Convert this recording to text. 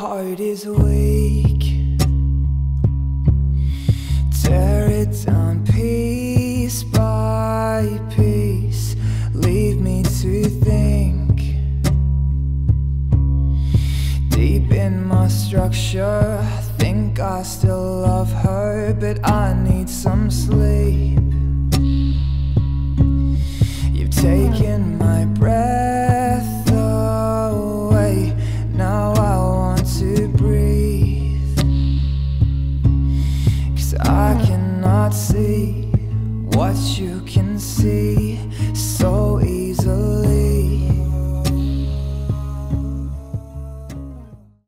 heart is weak. Tear it down piece by piece. Leave me to think. Deep in my structure, I think I still love her, but I need some sleep. You've taken my see what you can see.